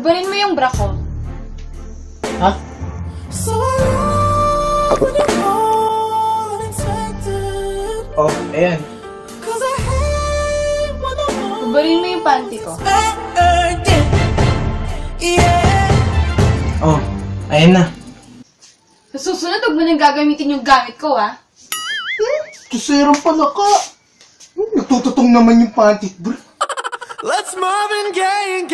Ubarin mo yung bra ko. Ha? So Oh, ayan. Cause Ubarin mo yung panty ko. Oh, ayan na. Sa susunod, huwag mo nang gagamitin yung gamit ko, ha? Tusirang pala ka. Hmm, Nagtututong naman yung panty, bro. Let's move and gay and